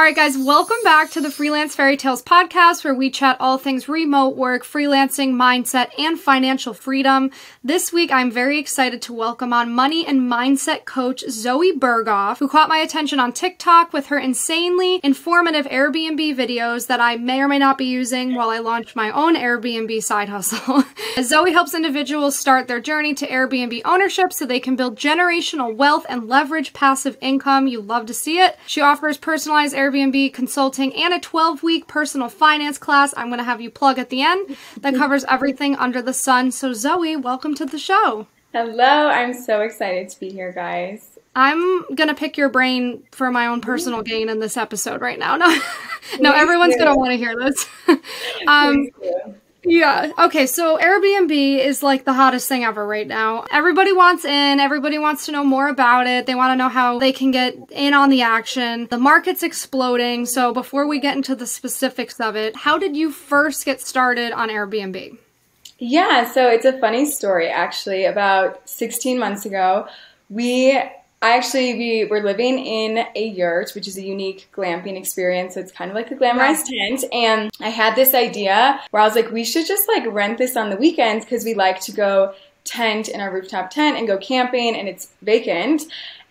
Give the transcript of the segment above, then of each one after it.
All right, guys, welcome back to the Freelance Fairytales podcast, where we chat all things remote work, freelancing, mindset, and financial freedom. This week, I'm very excited to welcome on money and mindset coach Zoey Berghoff, who caught my attention on TikTok with her insanely informative Airbnb videos that I may or may not be using while I launch my own Airbnb side hustle. Zoey helps individuals start their journey to Airbnb ownership so they can build generational wealth and leverage passive income. You love to see it. She offers personalized Airbnb Airbnb consulting and a 12 week personal finance class I'm going to have you plug at the end that covers everything under the sun. So, Zoey, welcome to the show. Hello, I'm so excited to be here, guys. I'm gonna pick your brain for my own personal gain in this episode right now. No, no, everyone's gonna want to hear this. um, yeah. Okay. So Airbnb is like the hottest thing ever right now. Everybody wants in. Everybody wants to know more about it. They want to know how they can get in on the action. The market's exploding. So before we get into the specifics of it, how did you first get started on Airbnb? Yeah. So it's a funny story actually. About 16 months ago, we I actually we were living in a yurt, which is a unique glamping experience. So it's kind of like a glamorized tent. And I had this idea where I was like, we should just like rent this on the weekends because we like to go tent in our rooftop tent and go camping and it's vacant.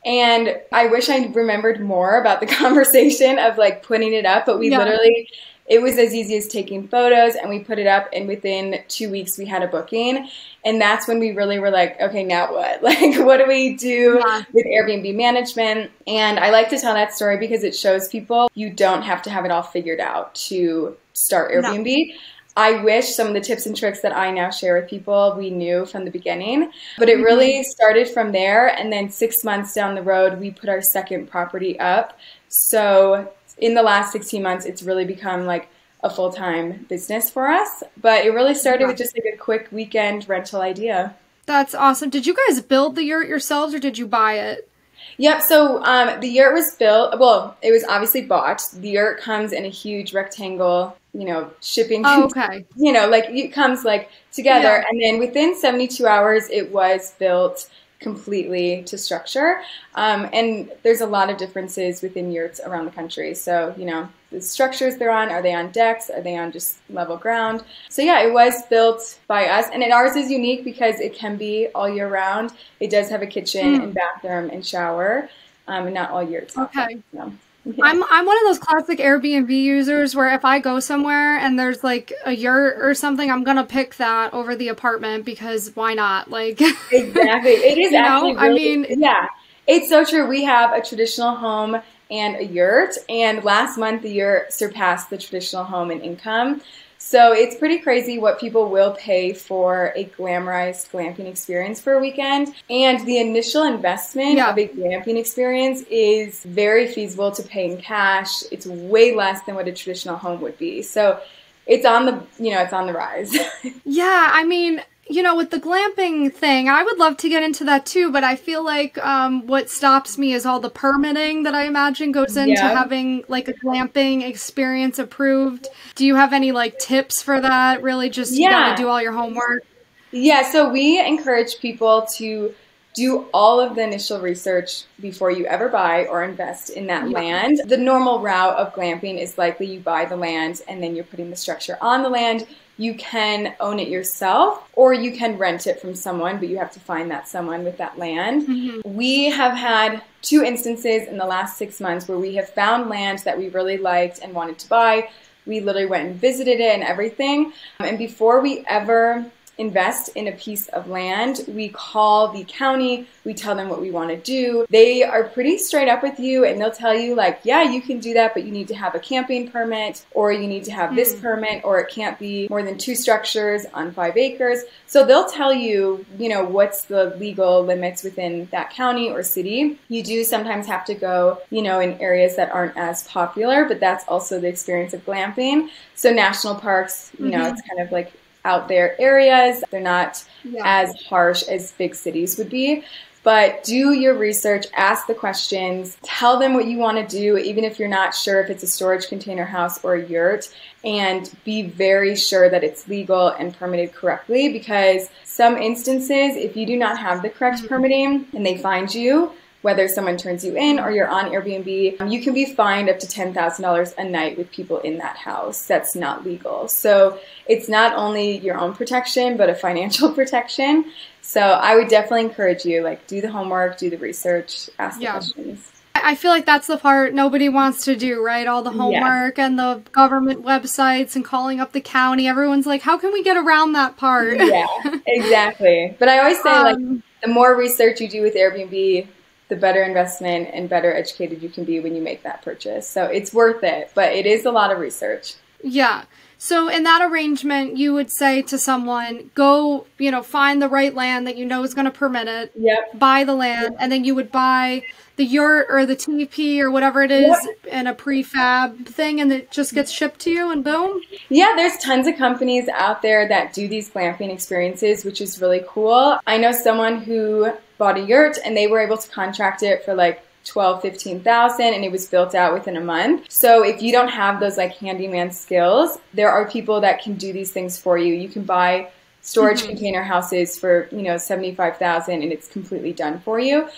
And I wish I remembered more about the conversation of like putting it up, but we yeah. literally it was as easy as taking photos and we put it up and within two weeks we had a booking and that's when we really were like okay now what like what do we do yeah. with airbnb management and i like to tell that story because it shows people you don't have to have it all figured out to start airbnb no. I wish some of the tips and tricks that I now share with people we knew from the beginning, but it really mm-hmm. started from there. And then six months down the road, we put our second property up. So in the last 16 months, it's really become like a full time business for us. But it really started with just like a quick weekend rental idea. That's awesome. Did you guys build the yurt yourselves or did you buy it? Yep. So um, the yurt was built. Well, it was obviously bought. The yurt comes in a huge rectangle. You know, shipping. Oh, okay. You know, like it comes like together, yeah. and then within 72 hours, it was built completely to structure. Um, and there's a lot of differences within yurts around the country. So, you know, the structures they're on, are they on decks? Are they on just level ground? So yeah, it was built by us. And it, ours is unique because it can be all year round. It does have a kitchen mm. and bathroom and shower. Um, and not all yurts. Okay. so. I'm I'm one of those classic Airbnb users where if I go somewhere and there's like a yurt or something, I'm gonna pick that over the apartment because why not? Like exactly, it is. you know, really, I mean, yeah, it's so true. We have a traditional home and a yurt, and last month the yurt surpassed the traditional home in income. So it's pretty crazy what people will pay for a glamorized glamping experience for a weekend. And the initial investment yeah. of a glamping experience is very feasible to pay in cash. It's way less than what a traditional home would be. So it's on the, you know, it's on the rise. yeah, I mean, you know, with the glamping thing, I would love to get into that too, but I feel like um, what stops me is all the permitting that I imagine goes into yeah. having like a glamping experience approved. Do you have any like tips for that? Really, just yeah. you gotta do all your homework. Yeah, so we encourage people to do all of the initial research before you ever buy or invest in that yeah. land. The normal route of glamping is likely you buy the land and then you're putting the structure on the land you can own it yourself or you can rent it from someone, but you have to find that someone with that land. Mm-hmm. We have had two instances in the last six months where we have found land that we really liked and wanted to buy. We literally went and visited it and everything. And before we ever invest in a piece of land, we call the county, we tell them what we want to do. They are pretty straight up with you and they'll tell you, like, yeah, you can do that, but you need to have a camping permit or you need to have this mm. permit or it can't be more than two structures on five acres. So they'll tell you, you know, what's the legal limits within that county or city. You do sometimes have to go, you know, in areas that aren't as popular, but that's also the experience of glamping. So national parks, you know, mm-hmm. it's kind of like out there areas. They're not yeah. as harsh as big cities would be. But do your research, ask the questions, tell them what you want to do, even if you're not sure if it's a storage container house or a yurt, and be very sure that it's legal and permitted correctly because some instances, if you do not have the correct mm-hmm. permitting and they find you, whether someone turns you in or you're on Airbnb, um, you can be fined up to $10,000 a night with people in that house. That's not legal. So it's not only your own protection, but a financial protection. So I would definitely encourage you, like, do the homework, do the research, ask yeah. the questions. I feel like that's the part nobody wants to do, right? All the homework yeah. and the government websites and calling up the county. Everyone's like, how can we get around that part? Yeah, exactly. But I always say, um, like, the more research you do with Airbnb, the better investment and better educated you can be when you make that purchase. So it's worth it, but it is a lot of research. Yeah. So in that arrangement, you would say to someone, go, you know, find the right land that you know is going to permit it. Yep. Buy the land, and then you would buy the yurt or the TP or whatever it is yep. in a prefab thing, and it just gets shipped to you, and boom. Yeah, there's tons of companies out there that do these glamping experiences, which is really cool. I know someone who bought a yurt, and they were able to contract it for like 12, 15,000 and it was built out within a month. So if you don't have those like handyman skills, there are people that can do these things for you. You can buy storage mm-hmm. container houses for, you know, 75,000 and it's completely done for you.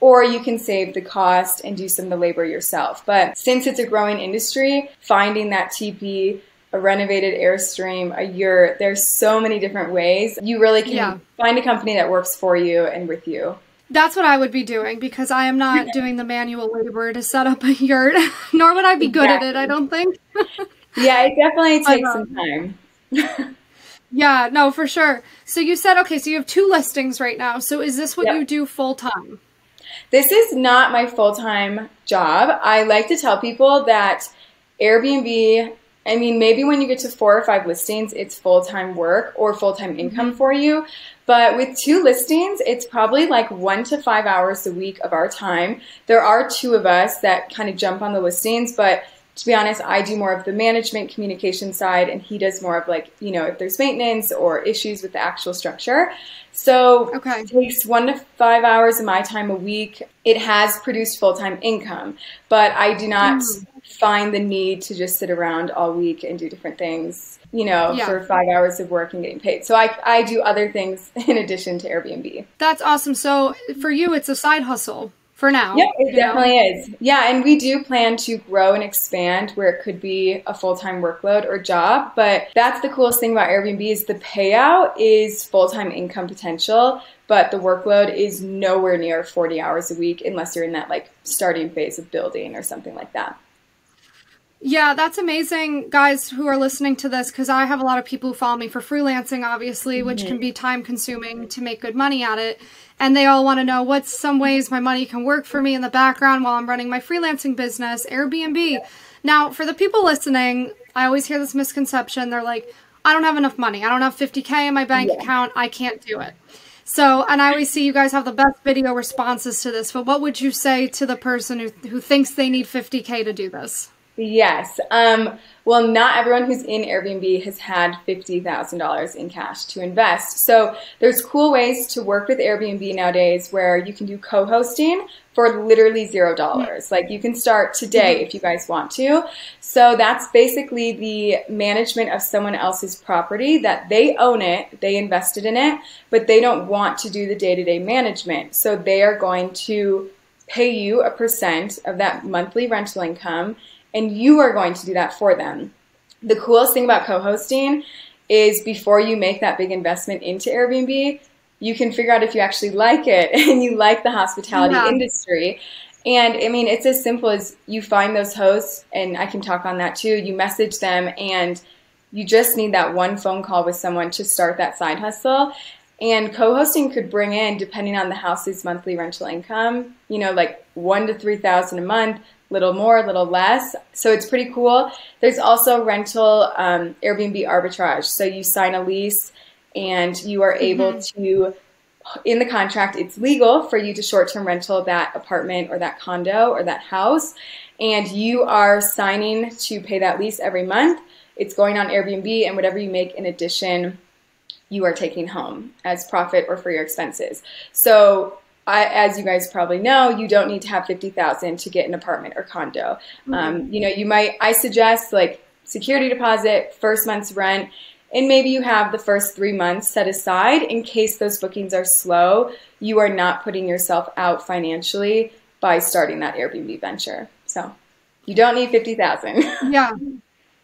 Or you can save the cost and do some of the labor yourself. But since it's a growing industry, finding that TP a renovated Airstream, a yurt. There's so many different ways. You really can yeah. find a company that works for you and with you. That's what I would be doing because I am not doing the manual labor to set up a yurt, nor would I be good exactly. at it, I don't think. yeah, it definitely takes um, some time. yeah, no, for sure. So you said, okay, so you have two listings right now. So is this what yep. you do full time? This is not my full time job. I like to tell people that Airbnb I mean, maybe when you get to four or five listings, it's full time work or full time income mm-hmm. for you. But with two listings, it's probably like one to five hours a week of our time. There are two of us that kind of jump on the listings, but to be honest, I do more of the management communication side, and he does more of like, you know, if there's maintenance or issues with the actual structure. So okay. it takes one to five hours of my time a week. It has produced full time income, but I do not mm. find the need to just sit around all week and do different things, you know, yeah. for five hours of work and getting paid. So I, I do other things in addition to Airbnb. That's awesome. So for you, it's a side hustle for now. Yeah, it definitely know? is. Yeah, and we do plan to grow and expand where it could be a full time workload or job. But that's the coolest thing about Airbnb is the payout is full time income potential, but the workload is nowhere near 40 hours a week unless you're in that like starting phase of building or something like that. Yeah, that's amazing, guys who are listening to this, because I have a lot of people who follow me for freelancing, obviously, which mm-hmm. can be time consuming to make good money at it and they all want to know what's some ways my money can work for me in the background while I'm running my freelancing business, Airbnb. Now, for the people listening, I always hear this misconception. They're like, I don't have enough money. I don't have 50K in my bank yeah. account. I can't do it. So, and I always see you guys have the best video responses to this, but what would you say to the person who, who thinks they need 50K to do this? Yes. Um, well, not everyone who's in Airbnb has had $50,000 in cash to invest. So there's cool ways to work with Airbnb nowadays where you can do co-hosting for literally zero dollars. Like you can start today mm-hmm. if you guys want to. So that's basically the management of someone else's property that they own it, they invested in it, but they don't want to do the day-to-day management. So they are going to pay you a percent of that monthly rental income and you are going to do that for them. The coolest thing about co-hosting is before you make that big investment into Airbnb, you can figure out if you actually like it and you like the hospitality yeah. industry. And I mean, it's as simple as you find those hosts, and I can talk on that too. You message them, and you just need that one phone call with someone to start that side hustle. And co-hosting could bring in, depending on the house's monthly rental income, you know, like one to three thousand a month, little more, a little less. So it's pretty cool. There's also rental um, Airbnb arbitrage. So you sign a lease and you are able mm-hmm. to, in the contract, it's legal for you to short term rental that apartment or that condo or that house. And you are signing to pay that lease every month. It's going on Airbnb, and whatever you make in addition, you are taking home as profit or for your expenses. So I, as you guys probably know, you don't need to have 50,000 to get an apartment or condo. Mm-hmm. Um, you know, you might, I suggest like security deposit, first month's rent, and maybe you have the first three months set aside in case those bookings are slow. You are not putting yourself out financially by starting that Airbnb venture. So you don't need 50,000. yeah.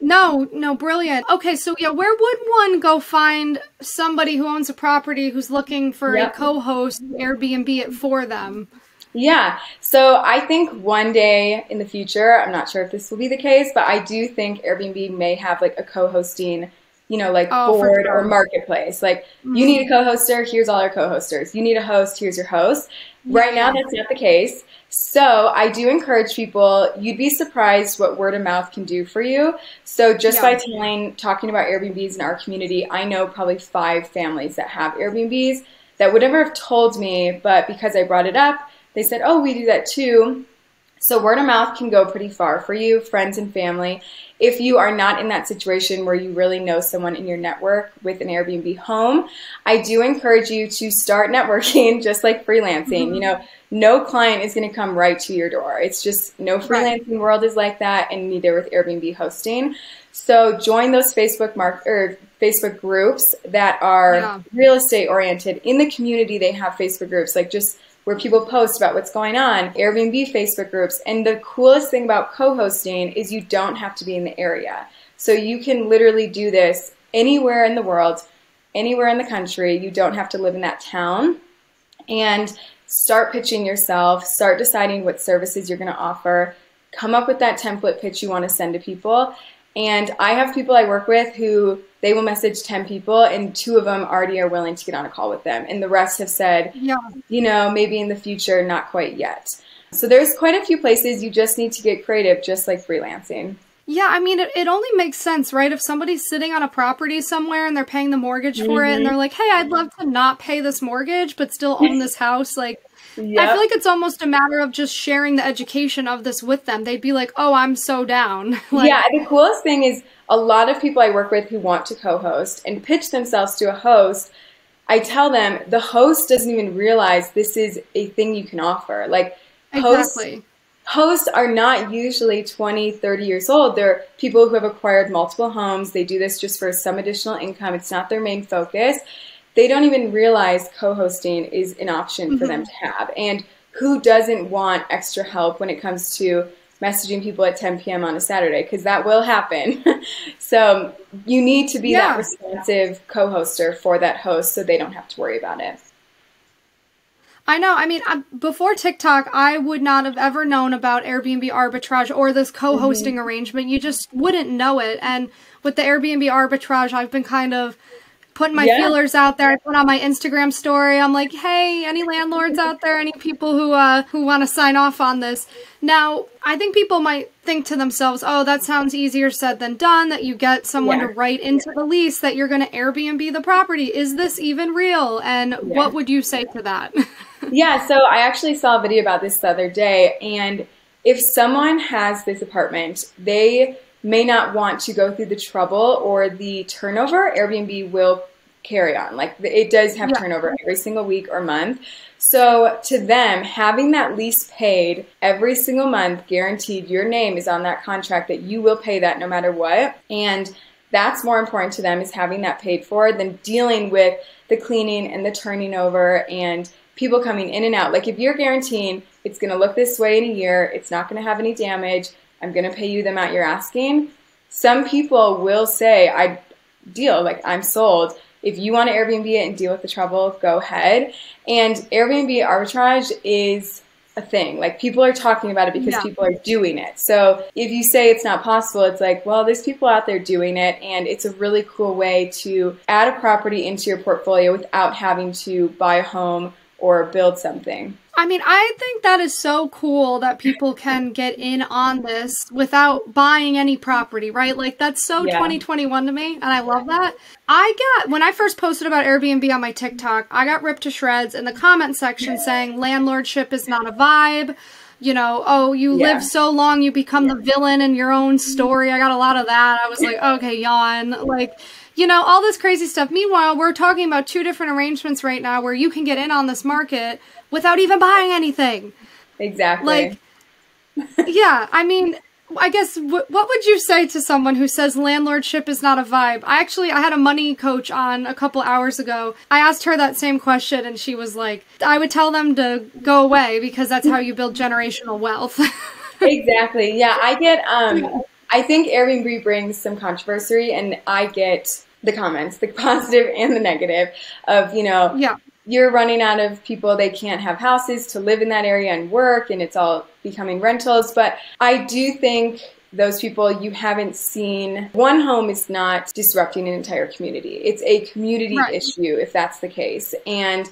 No, no, brilliant. Okay, so yeah, where would one go find somebody who owns a property who's looking for yep. a co-host Airbnb it for them? Yeah. So I think one day in the future, I'm not sure if this will be the case, but I do think Airbnb may have like a co-hosting you know, like oh, board sure. or marketplace. Like mm-hmm. you need a co-hoster, here's all our co-hosters. You need a host, here's your host. Right now that's not the case. So I do encourage people, you'd be surprised what word of mouth can do for you. So just yeah. by telling talking about Airbnbs in our community, I know probably five families that have Airbnbs that would never have told me, but because I brought it up, they said, "Oh, we do that too." So word of mouth can go pretty far for you, friends and family. If you are not in that situation where you really know someone in your network with an Airbnb home, I do encourage you to start networking just like freelancing. Mm-hmm. You know, no client is going to come right to your door. It's just no freelancing right. world is like that and neither with Airbnb hosting. So join those Facebook mark or Facebook groups that are yeah. real estate oriented. In the community they have Facebook groups like just where people post about what's going on, Airbnb Facebook groups. And the coolest thing about co hosting is you don't have to be in the area. So you can literally do this anywhere in the world, anywhere in the country. You don't have to live in that town. And start pitching yourself, start deciding what services you're going to offer, come up with that template pitch you want to send to people. And I have people I work with who they will message 10 people and two of them already are willing to get on a call with them and the rest have said yeah. you know maybe in the future not quite yet so there's quite a few places you just need to get creative just like freelancing yeah, I mean, it, it only makes sense, right? If somebody's sitting on a property somewhere and they're paying the mortgage for mm-hmm. it and mm-hmm. they're like, hey, I'd love to not pay this mortgage but still own this house, like, Yep. I feel like it's almost a matter of just sharing the education of this with them. They'd be like, "Oh, I'm so down." like, yeah, the coolest thing is a lot of people I work with who want to co-host and pitch themselves to a host. I tell them the host doesn't even realize this is a thing you can offer. Like hosts, exactly. Hosts are not usually 20, 30 years old. They're people who have acquired multiple homes. They do this just for some additional income. It's not their main focus they don't even realize co-hosting is an option mm-hmm. for them mm-hmm. to have. And who doesn't want extra help when it comes to messaging people at 10 p.m. on a Saturday? Because that will happen. so you need to be yeah. that responsive co-hoster for that host so they don't have to worry about it. I know. I mean, before TikTok, I would not have ever known about Airbnb arbitrage or this co-hosting mm-hmm. arrangement. You just wouldn't know it. And with the Airbnb arbitrage, I've been kind of putting my yeah. feelers out there. I put on my Instagram story. I'm like, hey, any landlords out there? Any people who uh, who want to sign off on this? Now, I think people might think to themselves, oh, that sounds easier said than done. That you get someone yeah. to write into the lease that you're going to Airbnb the property. Is this even real? And yeah. what would you say to that? yeah. So I actually saw a video about this the other day, and if someone has this apartment, they may not want to go through the trouble or the turnover, Airbnb will carry on. Like it does have yeah. turnover every single week or month. So to them, having that lease paid every single month, guaranteed, your name is on that contract that you will pay that no matter what. And that's more important to them is having that paid for than dealing with the cleaning and the turning over and people coming in and out. Like if you're guaranteeing it's going to look this way in a year, it's not going to have any damage, I'm going to pay you the amount you're asking. Some people will say, I deal, like I'm sold. If you want to Airbnb it and deal with the trouble, go ahead. And Airbnb arbitrage is a thing. Like people are talking about it because yeah. people are doing it. So if you say it's not possible, it's like, well, there's people out there doing it and it's a really cool way to add a property into your portfolio without having to buy a home or build something. I mean, I think that is so cool that people can get in on this without buying any property, right? Like that's so yeah. 2021 to me, and I love that. I got when I first posted about Airbnb on my TikTok, I got ripped to shreds in the comment section saying landlordship is not a vibe. You know, oh, you yeah. live so long, you become the villain in your own story. I got a lot of that. I was like, okay, yawn. Like, you know, all this crazy stuff. Meanwhile, we're talking about two different arrangements right now where you can get in on this market without even buying anything. Exactly. Like, yeah, I mean, I guess w- what would you say to someone who says landlordship is not a vibe? I actually I had a money coach on a couple hours ago. I asked her that same question and she was like, I would tell them to go away because that's how you build generational wealth. exactly. Yeah, I get um I think Airbnb brings some controversy and I get the comments, the positive and the negative of, you know, yeah. you're running out of people, they can't have houses to live in that area and work and it's all becoming rentals, but I do think those people you haven't seen one home is not disrupting an entire community. It's a community right. issue if that's the case. And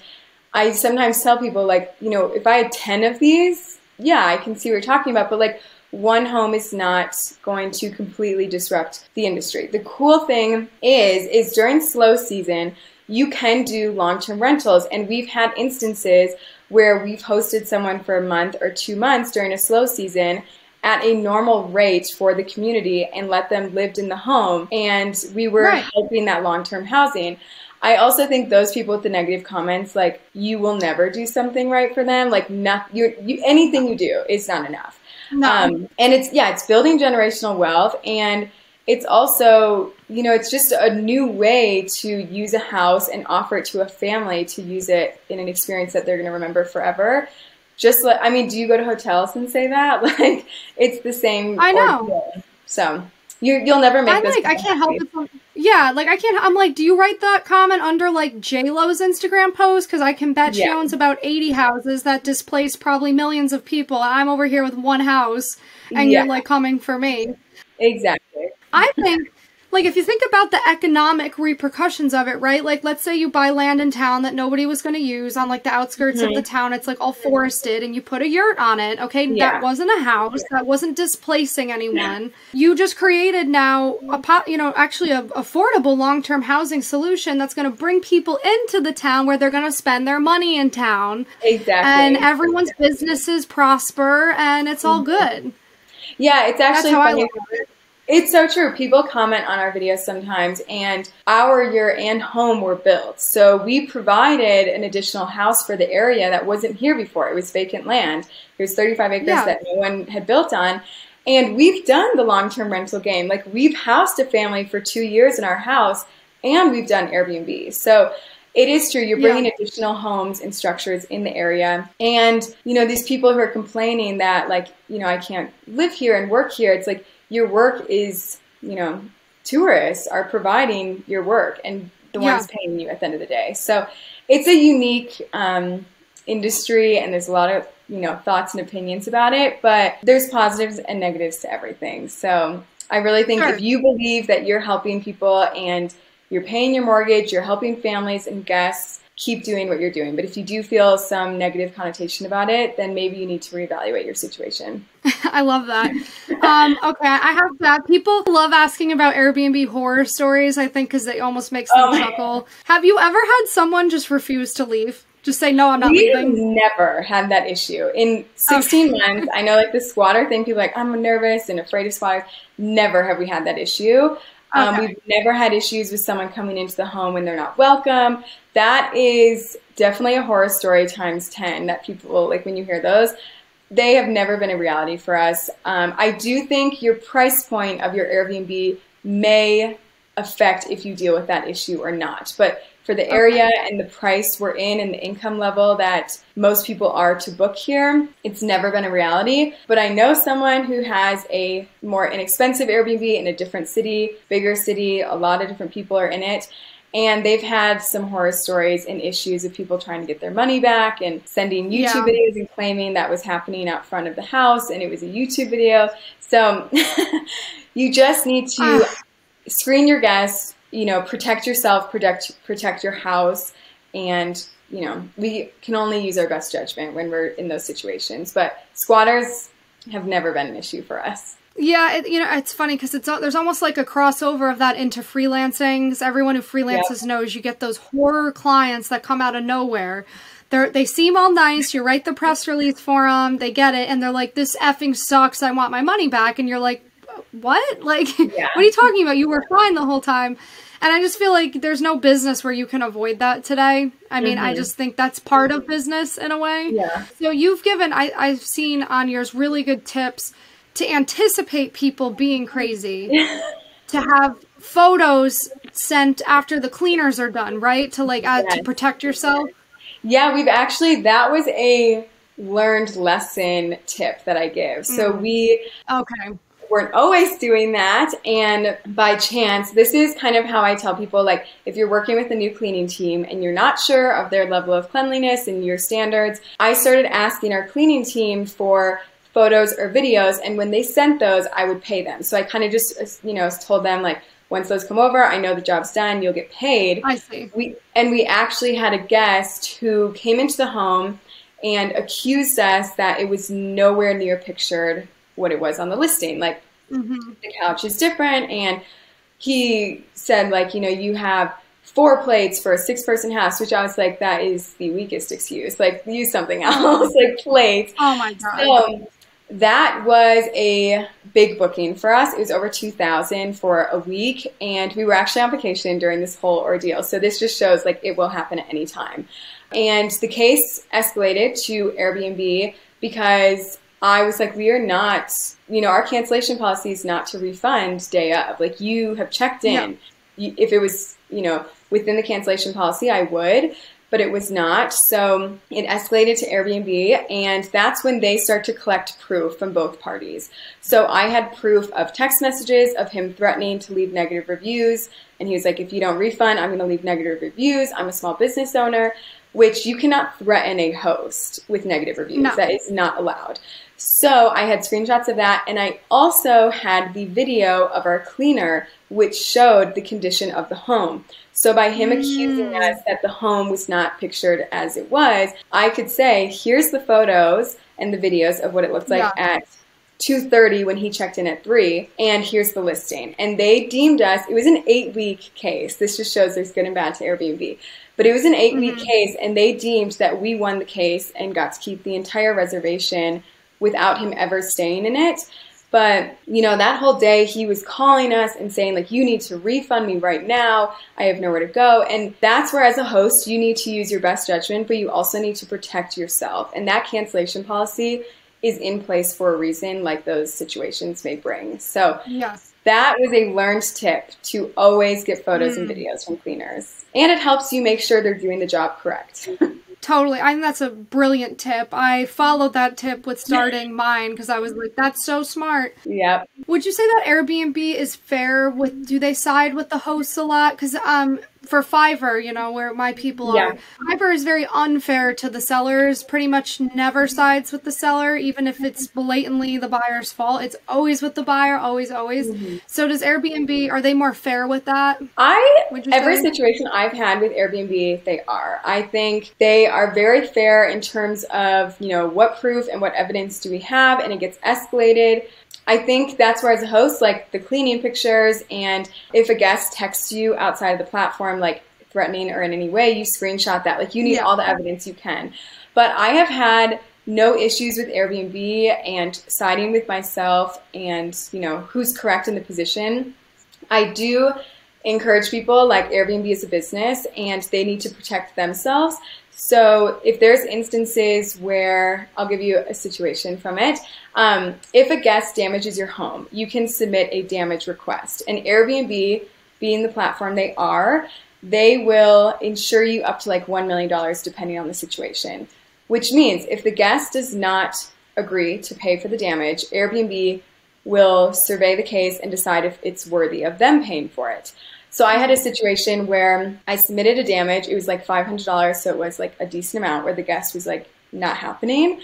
I sometimes tell people like, you know, if I had 10 of these, yeah, I can see what you're talking about, but like one home is not going to completely disrupt the industry. The cool thing is, is during slow season, you can do long-term rentals. And we've had instances where we've hosted someone for a month or two months during a slow season at a normal rate for the community and let them lived in the home. And we were right. helping that long-term housing. I also think those people with the negative comments, like you will never do something right for them. Like nothing, you, you, anything you do is not enough. No. Um, and it's yeah, it's building generational wealth, and it's also you know it's just a new way to use a house and offer it to a family to use it in an experience that they're going to remember forever. Just like I mean, do you go to hotels and say that? Like it's the same. I know. So you you'll never make. I like I can't help it. Yeah, like I can't. I'm like, do you write that comment under like J Lo's Instagram post? Because I can bet yeah. she owns about 80 houses that displace probably millions of people, I'm over here with one house, and yeah. you're like coming for me. Exactly. I think like if you think about the economic repercussions of it, right? Like let's say you buy land in town that nobody was going to use on like the outskirts mm-hmm. of the mm-hmm. town. It's like all forested and you put a yurt on it. Okay, yeah. that wasn't a house. Yeah. That wasn't displacing anyone. Yeah. You just created now a po- you know, actually a affordable long-term housing solution that's going to bring people into the town where they're going to spend their money in town. Exactly. And everyone's businesses prosper and it's all mm-hmm. good. Yeah, it's actually. It's so true. People comment on our videos sometimes, and our yurt and home were built. So we provided an additional house for the area that wasn't here before. It was vacant land. It was 35 acres yeah. that no one had built on. And we've done the long term rental game. Like we've housed a family for two years in our house, and we've done Airbnb. So it is true. You're bringing yeah. additional homes and structures in the area. And, you know, these people who are complaining that, like, you know, I can't live here and work here, it's like, your work is, you know, tourists are providing your work and the yeah. ones paying you at the end of the day. So it's a unique um, industry and there's a lot of, you know, thoughts and opinions about it, but there's positives and negatives to everything. So I really think sure. if you believe that you're helping people and you're paying your mortgage, you're helping families and guests, keep doing what you're doing. But if you do feel some negative connotation about it, then maybe you need to reevaluate your situation. I love that. um, okay, I have that. People love asking about Airbnb horror stories, I think, because they almost makes them oh chuckle. Have you ever had someone just refuse to leave? Just say, no, I'm not We've leaving? never had that issue. In 16 okay. months, I know like the squatter thing, people like, I'm nervous and afraid of squatters. Never have we had that issue. Um. We've never had issues with someone coming into the home when they're not welcome. That is definitely a horror story times 10 that people, like when you hear those, they have never been a reality for us. Um, I do think your price point of your Airbnb may affect if you deal with that issue or not. But for the area okay. and the price we're in and the income level that most people are to book here, it's never been a reality. But I know someone who has a more inexpensive Airbnb in a different city, bigger city, a lot of different people are in it. And they've had some horror stories and issues of people trying to get their money back and sending YouTube yeah. videos and claiming that was happening out front of the house and it was a YouTube video. So you just need to uh. screen your guests, you know, protect yourself, protect protect your house, and you know, we can only use our best judgment when we're in those situations. But squatters have never been an issue for us. Yeah, it, you know, it's funny because it's there's almost like a crossover of that into freelancing. Because everyone who freelances yep. knows you get those horror clients that come out of nowhere. They they seem all nice. You write the press release for them. They get it, and they're like, "This effing sucks. I want my money back." And you're like, "What? Like, yeah. what are you talking about? You were fine the whole time." And I just feel like there's no business where you can avoid that today. I mean, mm-hmm. I just think that's part of business in a way. Yeah. So you've given, I, I've seen on yours really good tips to anticipate people being crazy, to have photos sent after the cleaners are done, right? To like uh, yes. to protect yourself. Yeah, we've actually that was a learned lesson tip that I give. So mm. we okay weren't always doing that. And by chance, this is kind of how I tell people like, if you're working with a new cleaning team and you're not sure of their level of cleanliness and your standards, I started asking our cleaning team for photos or videos. And when they sent those, I would pay them. So I kind of just, you know, told them like, once those come over, I know the job's done, you'll get paid. I see. We, and we actually had a guest who came into the home and accused us that it was nowhere near pictured what it was on the listing. Like mm-hmm. the couch is different, and he said like you know you have four plates for a six person house, which I was like that is the weakest excuse. Like use something else, like plates. Oh my god. So, that was a big booking for us. It was over 2000 for a week and we were actually on vacation during this whole ordeal. So this just shows like it will happen at any time. And the case escalated to Airbnb because I was like, we are not, you know, our cancellation policy is not to refund day of. Like, you have checked in. Yeah. if it was, you know, within the cancellation policy, I would, but it was not. So it escalated to Airbnb, and that's when they start to collect proof from both parties. So I had proof of text messages of him threatening to leave negative reviews. And he was like, if you don't refund, I'm going to leave negative reviews. I'm a small business owner which you cannot threaten a host with negative reviews. No. That is not allowed. So I had screenshots of that, and I also had the video of our cleaner, which showed the condition of the home. So by him mm. accusing us that the home was not pictured as it was, I could say, here's the photos and the videos of what it looked like yeah. at 2.30 when he checked in at 3 and here's the listing and they deemed us it was an eight week case this just shows there's good and bad to airbnb but it was an eight week mm-hmm. case and they deemed that we won the case and got to keep the entire reservation without him ever staying in it. But, you know, that whole day he was calling us and saying, like, you need to refund me right now. I have nowhere to go. And that's where, as a host, you need to use your best judgment, but you also need to protect yourself. And that cancellation policy is in place for a reason, like those situations may bring. So, yes. That was a learned tip to always get photos mm. and videos from cleaners. And it helps you make sure they're doing the job correct. Totally. I think that's a brilliant tip. I followed that tip with starting mine because I was like, that's so smart. Yep. Would you say that Airbnb is fair with, do they side with the hosts a lot? Because um, for Fiverr, you know, where my people yeah. are, Fiverr is very unfair to the sellers, pretty much never sides with the seller, even if it's blatantly the buyer's fault. It's always with the buyer, always, always. Mm-hmm. So does Airbnb, are they more fair with that? I, every say? situation I've had with Airbnb, they are. I think they are very fair in terms of, you know, what proof and what evidence do we have, and it gets escalated. I think that's where, as a host, like the cleaning pictures, and if a guest texts you outside of the platform, like threatening or in any way, you screenshot that. Like you need yeah. all the evidence you can. But I have had no issues with Airbnb and siding with myself and, you know, who's correct in the position. I do encourage people like Airbnb is a business and they need to protect themselves. So if there's instances where I'll give you a situation from it, um, if a guest damages your home, you can submit a damage request. And Airbnb, being the platform they are, they will insure you up to like $1 million depending on the situation. Which means if the guest does not agree to pay for the damage, Airbnb will survey the case and decide if it's worthy of them paying for it. So I had a situation where I submitted a damage. It was like $500, so it was like a decent amount where the guest was like not happening.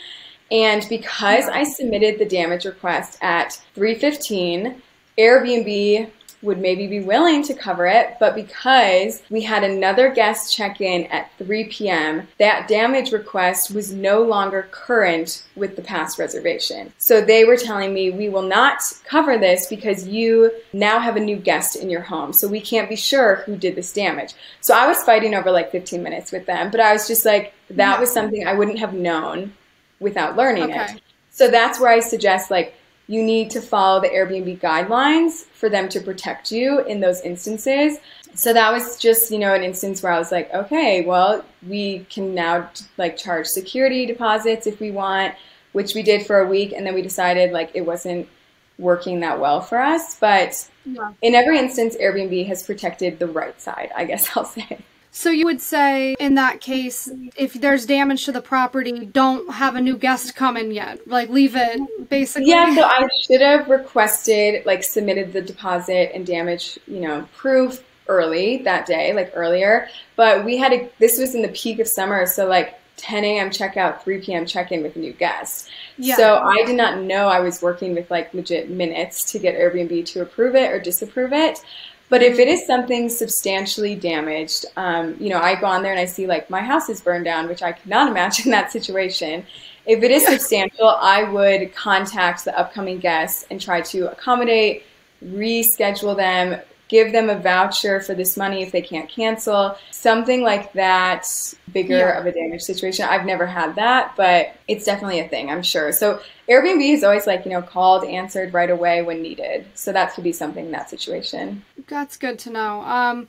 And because I submitted the damage request at 315, Airbnb would maybe be willing to cover it, but because we had another guest check in at 3 p.m., that damage request was no longer current with the past reservation. So they were telling me, we will not cover this because you now have a new guest in your home. So we can't be sure who did this damage. So I was fighting over like 15 minutes with them, but I was just like, that was something I wouldn't have known without learning okay. it. So that's where I suggest like, you need to follow the Airbnb guidelines for them to protect you in those instances. So that was just, you know, an instance where I was like, okay, well, we can now like charge security deposits if we want, which we did for a week and then we decided like it wasn't working that well for us. But yeah. in every instance, Airbnb has protected the right side, I guess I'll say. So you would say in that case, if there's damage to the property, don't have a new guest come in yet. Like leave it basically. Yeah, so I should have requested, like submitted the deposit and damage, you know, proof early that day, like earlier. But we had a this was in the peak of summer, so like 10 a.m. checkout, 3 p.m. check in with a new guest. Yeah. So I did not know I was working with like legit minutes to get Airbnb to approve it or disapprove it. But if it is something substantially damaged, um, you know, I go on there and I see like my house is burned down, which I cannot imagine that situation. If it is substantial, I would contact the upcoming guests and try to accommodate, reschedule them, give them a voucher for this money if they can't cancel. Something like that, bigger yeah. of a damage situation. I've never had that, but it's definitely a thing, I'm sure. So Airbnb is always like, you know, called, answered right away when needed. So that could be something in that situation. That's good to know. Um,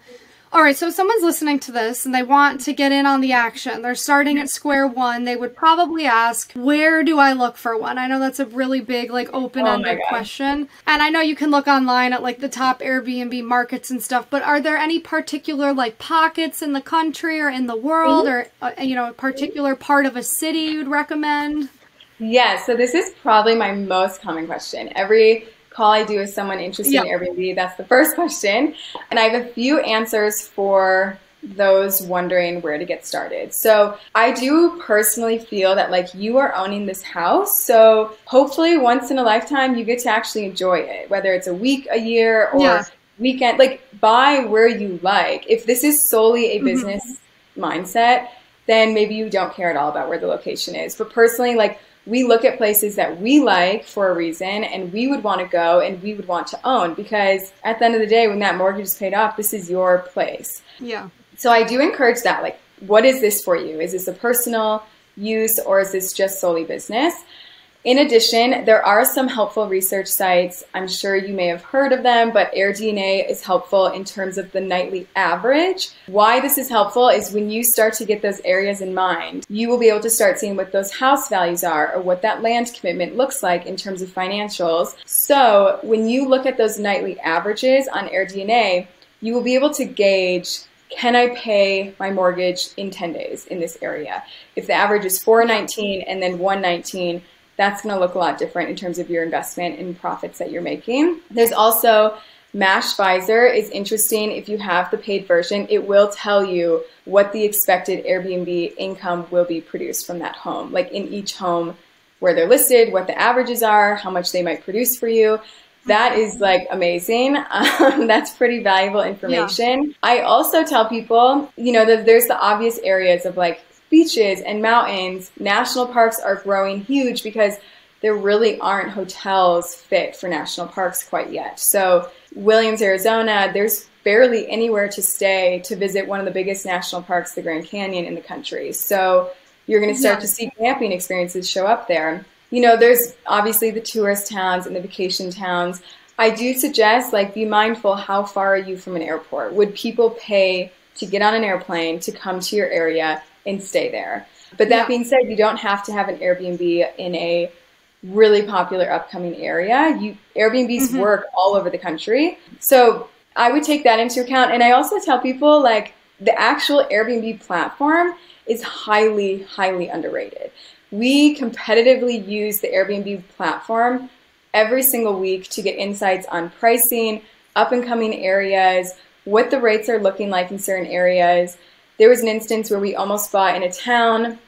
all right, so if someone's listening to this and they want to get in on the action, they're starting at square one, they would probably ask, Where do I look for one? I know that's a really big, like, open ended oh question. And I know you can look online at, like, the top Airbnb markets and stuff, but are there any particular, like, pockets in the country or in the world mm-hmm. or, uh, you know, a particular part of a city you'd recommend? Yeah, so this is probably my most common question. Every call I do with someone interested in Airbnb, that's the first question. And I have a few answers for those wondering where to get started. So I do personally feel that like you are owning this house. So hopefully once in a lifetime you get to actually enjoy it, whether it's a week, a year, or yeah. weekend. Like buy where you like. If this is solely a mm-hmm. business mm-hmm. mindset, then maybe you don't care at all about where the location is. But personally, like we look at places that we like for a reason and we would want to go and we would want to own because at the end of the day when that mortgage is paid off this is your place. Yeah. So i do encourage that like what is this for you? Is this a personal use or is this just solely business in addition, there are some helpful research sites. I'm sure you may have heard of them, but AirDNA is helpful in terms of the nightly average. Why this is helpful is when you start to get those areas in mind, you will be able to start seeing what those house values are or what that land commitment looks like in terms of financials. So when you look at those nightly averages on AirDNA, you will be able to gauge can I pay my mortgage in 10 days in this area? If the average is 419 and then 119, that's going to look a lot different in terms of your investment and profits that you're making. There's also Mashvisor is interesting. If you have the paid version, it will tell you what the expected Airbnb income will be produced from that home. Like in each home where they're listed, what the averages are, how much they might produce for you. That is like amazing. Um, that's pretty valuable information. Yeah. I also tell people, you know, that there's the obvious areas of like beaches and mountains. National parks are growing huge because there really aren't hotels fit for national parks quite yet. So, Williams, Arizona, there's barely anywhere to stay to visit one of the biggest national parks, the Grand Canyon, in the country. So, you're going to start yeah. to see camping experiences show up there. You know, there's obviously the tourist towns and the vacation towns. I do suggest, like, be mindful how far are you from an airport? Would people pay to get on an airplane to come to your area and stay there. But that yeah. being said, you don't have to have an Airbnb in a really popular upcoming area. You Airbnbs mm-hmm. work all over the country. So I would take that into account. And I also tell people like the actual Airbnb platform is highly, highly underrated. We competitively use the Airbnb platform every single week to get insights on pricing, up and coming areas, what the rates are looking like in certain areas, there was an instance where we almost bought in a town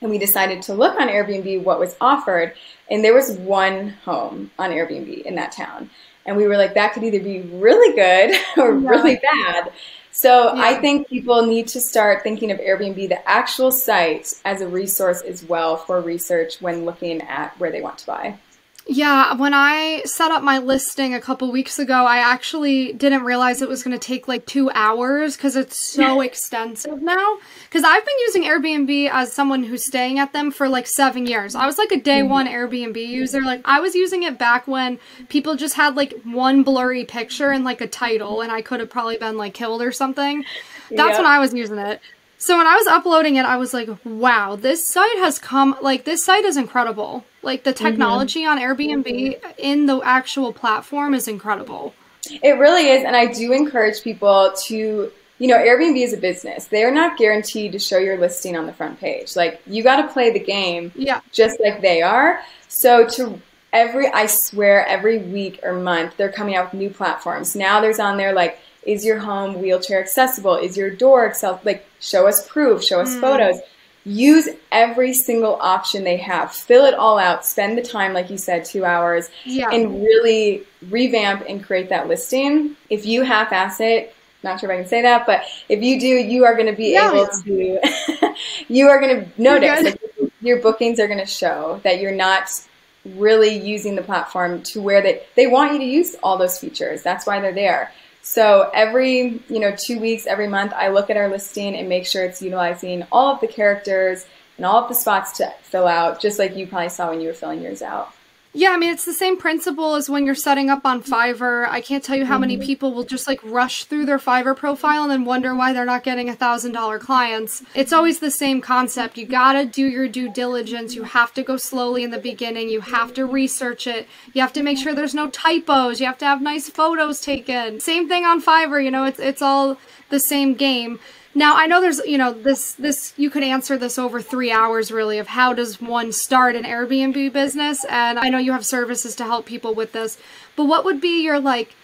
and we decided to look on Airbnb what was offered. And there was one home on Airbnb in that town. And we were like, that could either be really good or yeah. really bad. So yeah. I think people need to start thinking of Airbnb, the actual site, as a resource as well for research when looking at where they want to buy. Yeah, when I set up my listing a couple weeks ago, I actually didn't realize it was going to take like two hours because it's so extensive now. Because I've been using Airbnb as someone who's staying at them for like seven years. I was like a day mm-hmm. one Airbnb user. Like, I was using it back when people just had like one blurry picture and like a title, and I could have probably been like killed or something. That's yep. when I was using it. So when I was uploading it, I was like, wow, this site has come, like, this site is incredible. Like, the mm-hmm. technology mm-hmm. on Airbnb in the actual platform is incredible. It really is. And I do encourage people to, you know, Airbnb is a business. They are not guaranteed to show your listing on the front page. Like, you got to play the game yeah. just like they are. So to every, I swear, every week or month, they're coming out with new platforms. Now there's on there like, is your home wheelchair accessible? Is your door accessible? Like, show us proof, show us mm. photos. Use every single option they have. Fill it all out. Spend the time, like you said, two hours, yeah. and really revamp and create that listing. If you half-ass it, not sure if I can say that, but if you do, you are going to be yeah, able to. you are going to notice like, your bookings are going to show that you're not really using the platform to where they they want you to use all those features. That's why they're there. So every, you know, two weeks, every month, I look at our listing and make sure it's utilizing all of the characters and all of the spots to fill out, just like you probably saw when you were filling yours out. Yeah, I mean, it's the same principle as when you're setting up on Fiverr. I can't tell you how many mm-hmm. people will just like rush through their Fiverr profile and then wonder why they're not getting a thousand dollar clients. It's always the same concept. You gotta do your due diligence. You have to go slowly in the beginning. You have to research it. You have to make sure there's no typos. You have to have nice photos taken. Same thing on Fiverr, you know, it's, it's all the same game. Now I know there's you know this this you could answer this over three hours really of how does one start an Airbnb business and I know you have services to help people with this, but what would be your like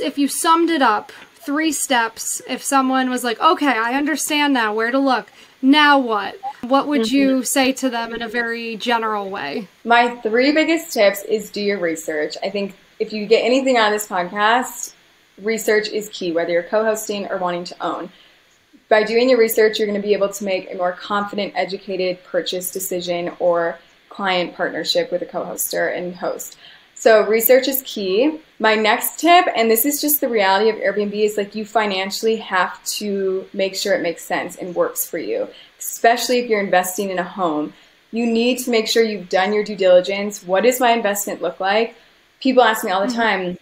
if you summed it up three steps if someone was like okay I understand now where to look now what what would mm-hmm. you say to them in a very general way? My three biggest tips is do your research. I think if you get anything out of this podcast, research is key whether you're co-hosting or wanting to own by doing your research, you're going to be able to make a more confident, educated purchase decision or client partnership with a co-hoster and host. So research is key. My next tip, and this is just the reality of Airbnb, is like you financially have to make sure it makes sense and works for you, especially if you're investing in a home. You need to make sure you've done your due diligence. What does my investment look like? People ask me all the mm-hmm. time,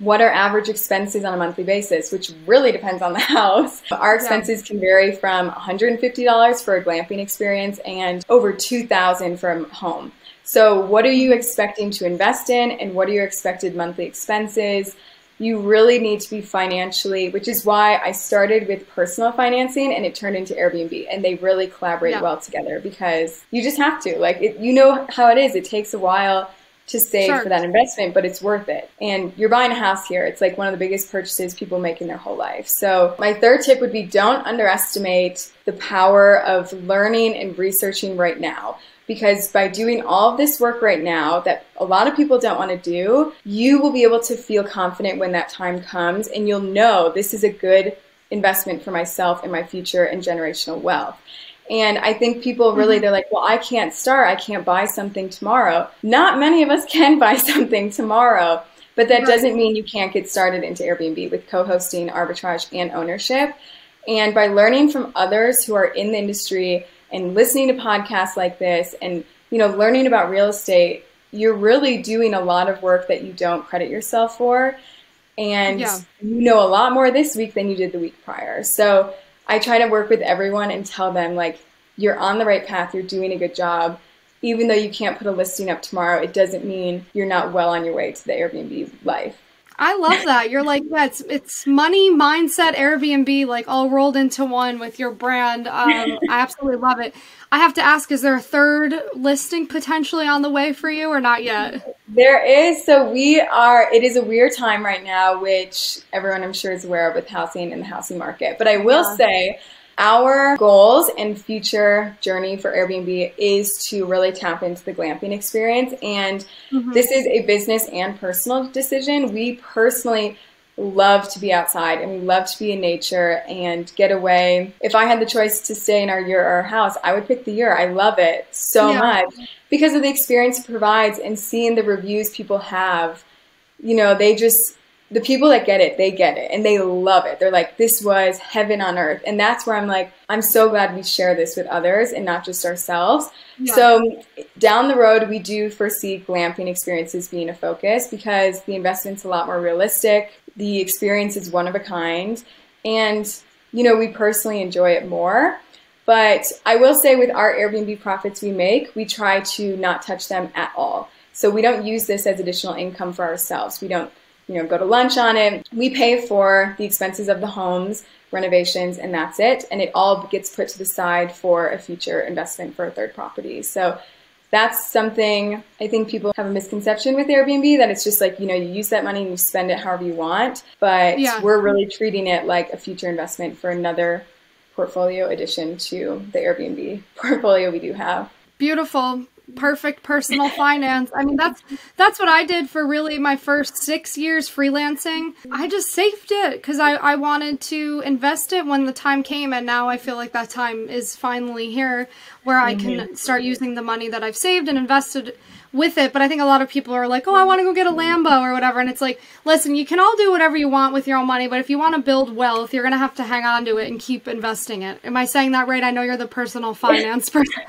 what are average expenses on a monthly basis, which really depends on the house. Our expenses can vary from $150 for a glamping experience and over 2000 from home. So what are you expecting to invest in and what are your expected monthly expenses? You really need to be financially, which is why I started with personal financing and it turned into Airbnb and they really collaborate yeah. well together because you just have to. Like, it, you know how it is. It takes a while to save sure. for that investment, but it's worth it. And you're buying a house here. It's like one of the biggest purchases people make in their whole life. So my third tip would be don't underestimate the power of learning and researching right now. Because by doing all of this work right now that a lot of people don't want to do, you will be able to feel confident when that time comes and you'll know this is a good investment for myself and my future and generational wealth. And I think people really, mm-hmm. they're like, well, I can't start. I can't buy something tomorrow. Not many of us can buy something tomorrow, but that doesn't mean you can't get started into Airbnb with co hosting, arbitrage, and ownership. And by learning from others who are in the industry and listening to podcasts like this and you know learning about real estate you're really doing a lot of work that you don't credit yourself for and yeah. you know a lot more this week than you did the week prior so I try to work with everyone and tell them like you're on the right path, you're doing a good job. Even though you can't put a listing up tomorrow, it doesn't mean you're not well on your way to the Airbnb life. I love that. You're like, yeah, it's, it's money, mindset, Airbnb, like all rolled into one with your brand. Um, I absolutely love it. I have to ask, is there a third listing potentially on the way for you or not yet? There is. So we are, it is a weird time right now, which everyone I'm sure is aware of with housing and the housing market. But I will yeah. say, our goals and future journey for Airbnb is to really tap into the glamping experience. And mm-hmm. this is a business and personal decision. We personally love to be outside and we love to be in nature and get away. If I had the choice to stay in our yurt or our house, I would pick the yurt. I love it so yeah. much because of the experience it provides and seeing the reviews people have. You know, they just the people that get it, they get it and they love it. They're like, this was heaven on earth. And that's where I'm like, I'm so glad we share this with others and not just ourselves. Yeah. So down the road, we do foresee glamping experiences being a focus because the investment's a lot more realistic. The experience is one of a kind. And you know, we personally enjoy it more. But I will say with our Airbnb profits we make, we try to not touch them at all. So we don't use this as additional income for ourselves. We don't, you know, go to lunch on it. We pay for the expenses of the homes, renovations, and that's it. And it all gets put to the side for a future investment for a third property. So that's something I think people have a misconception with Airbnb that it's just like, you know, you use that money and you spend it however you want. But yeah. we're really treating it like a future investment for another portfolio addition to the Airbnb portfolio we do have. Beautiful perfect personal finance. I mean, that's that's what I did for really my first six years freelancing. I just saved it because I, I wanted to invest it when the time came, and now I feel like that time is finally here where I can mm-hmm. start using the money that I've saved and invested with it. But I think a lot of people are like, oh, I want to go get a Lambo or whatever. And it's like, listen, you can all do whatever you want with your own money, but if you want to build wealth, you're going to have to hang on to it and keep investing it. Am I saying that right? I know you're the personal finance person.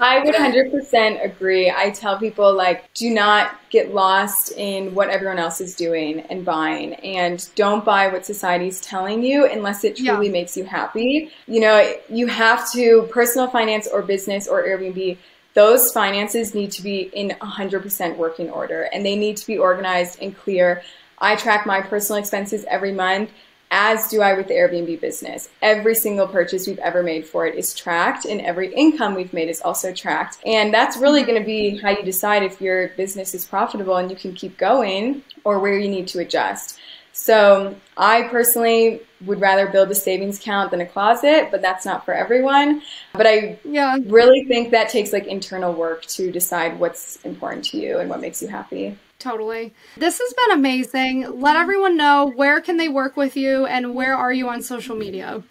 I would 100% agree. I tell people, like, do not get lost in what everyone else is doing and buying. And don't buy what society's telling you unless it truly yeah. makes you happy. You know, you have to, personal finance or business or Airbnb, those finances need to be in 100% working order and they need to be organized and clear. I track my personal expenses every month, as do I with the Airbnb business. Every single purchase we've ever made for it is tracked, and every income we've made is also tracked. And that's really going to be how you decide if your business is profitable and you can keep going or where you need to adjust. So I personally would rather build a savings account than a closet, but that's not for everyone. But I yeah. really think that takes like internal work to decide what's important to you and what makes you happy. Totally. This has been amazing. Let everyone know where can they work with you and where are you on social media?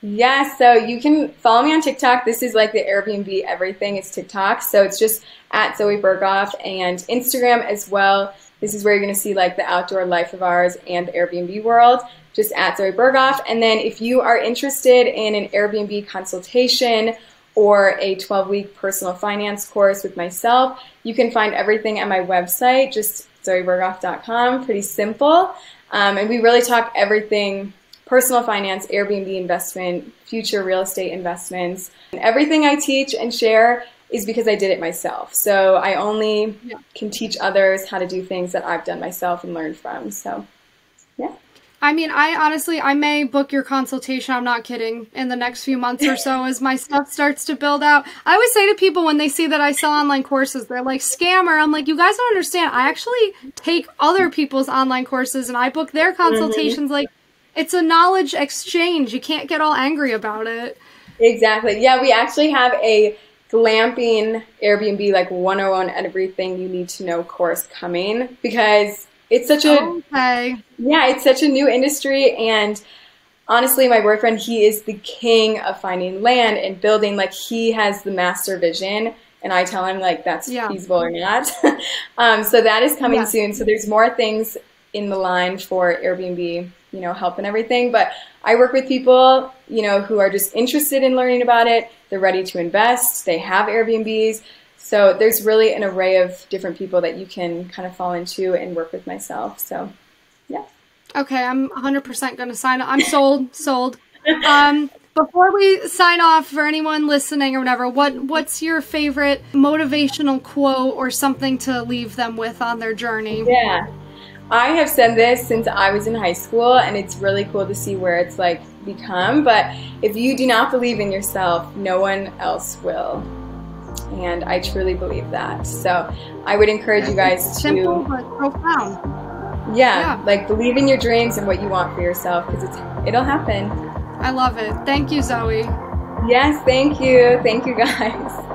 Yeah, so you can follow me on TikTok. This is like the Airbnb everything. It's TikTok. So it's just at Zoey Berghoff and Instagram as well. This is where you're going to see like the outdoor life of ours and the Airbnb world, just at Zoey Berghoff. And then if you are interested in an Airbnb consultation or a 12 week personal finance course with myself, you can find everything at my website, just zoeyberghoff.com. Pretty simple. Um, and we really talk everything personal finance, Airbnb investment, future real estate investments. And everything I teach and share is because I did it myself. So I only yeah. can teach others how to do things that I've done myself and learned from. So, yeah. I mean, I honestly, I may book your consultation. I'm not kidding. In the next few months or so, as my stuff starts to build out, I always say to people when they see that I sell online courses, they're like, scammer. I'm like, you guys don't understand. I actually take other people's online courses and I book their mm-hmm. consultations. Mm-hmm. Like, it's a knowledge exchange. You can't get all angry about it. Exactly. Yeah, we actually have a glamping Airbnb like 101 everything you need to know course coming because it's such a okay. yeah, it's such a new industry and honestly my boyfriend he is the king of finding land and building like he has the master vision and I tell him like that's yeah. feasible or not. um, so that is coming yeah. soon. So there's more things in the line for Airbnb, you know, help and everything. But I work with people, you know, who are just interested in learning about it. They're ready to invest. They have Airbnbs. So there's really an array of different people that you can kind of fall into and work with myself. So, yeah. Okay, I'm 100% going to sign up. I'm sold, sold. Um, before we sign off for anyone listening or whatever, what what's your favorite motivational quote or something to leave them with on their journey? Yeah. I have said this since I was in high school, and it's really cool to see where it's like become. But if you do not believe in yourself, no one else will. And I truly believe that. So I would encourage you guys to. Simple but profound. Yeah, yeah, like believe in your dreams and what you want for yourself because it's it'll happen. I love it. Thank you, Zoey. Yes, thank you. Thank you, guys.